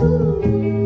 Ooh.